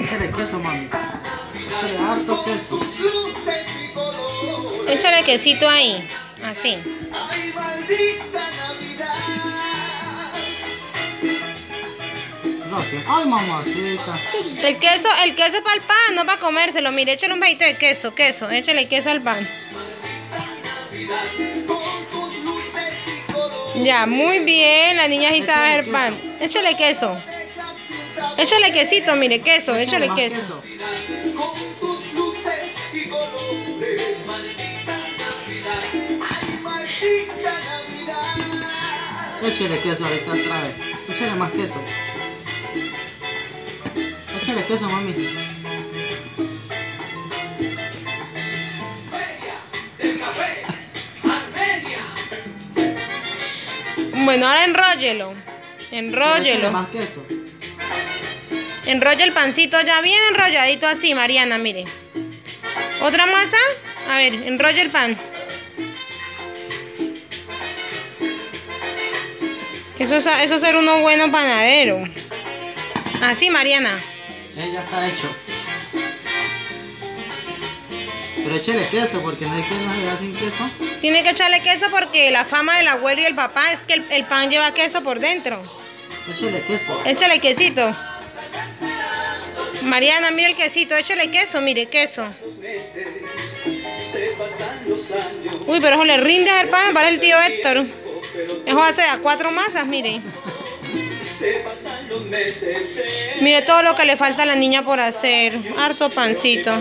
Échale queso, mami. Échale harto queso. Échale quesito ahí. Así. Ay, maldita Navidad. Mamacita. El queso, el queso para el pan, no para comérselo. Mire, échale un pedito de queso, queso. Échale queso al pan. Con Ya, muy bien. La niña sí sabe hacer pan. Échale queso. Échale quesito, mire, queso. Échale queso. Navidad. Échale queso ahorita otra vez. Échale más queso. Échale queso, mami. Bueno, ahora enróllelo. Enróllelo. más queso. Enrolla el pancito ya bien enrolladito así, Mariana, mire. ¿Otra masa? A ver, enrolla el pan. Eso es, eso es ser uno bueno panadero. Así, Mariana. Eh, ya está hecho. Pero échale queso porque no hay que no sin queso. Tiene que echarle queso porque la fama del abuelo y el papá es que el, el pan lleva queso por dentro. Échale queso. Échale quesito. Mariana, mire el quesito. Échale queso, mire, queso. Uy, pero eso le rinde al pan para el tío Héctor. Eso hace a cuatro masas, mire. Mire todo lo que le falta a la niña por hacer. Harto pancito.